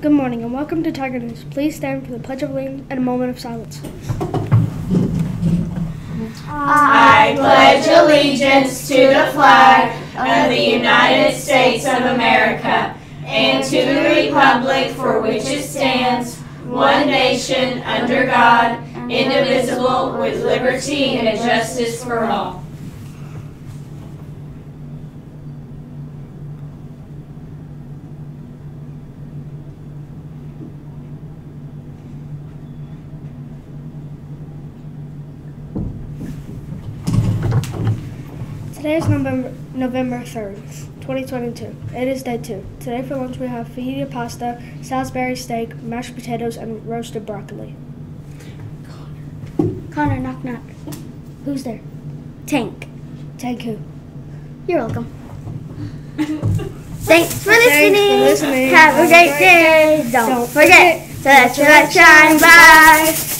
Good morning and welcome to Tiger News. Please stand for the Pledge of Allegiance and a moment of silence. I pledge allegiance to the flag of the United States of America and to the republic for which it stands, one nation, under God, indivisible, with liberty and justice for all. Today is November, November 3rd, 2022. It is day two. Today for lunch we have fajita pasta, Salisbury steak, mashed potatoes, and roasted broccoli. Connor, knock knock. Who's there? Tank. Tank who? You're welcome. Thanks for Thanks for listening. listening. Have a great day. Don't Don't forget to let your light shine. Bye.